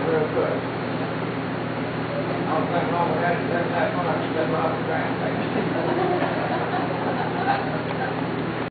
That's real good. I was thinking with that is that, that's gonna keep that off the ground.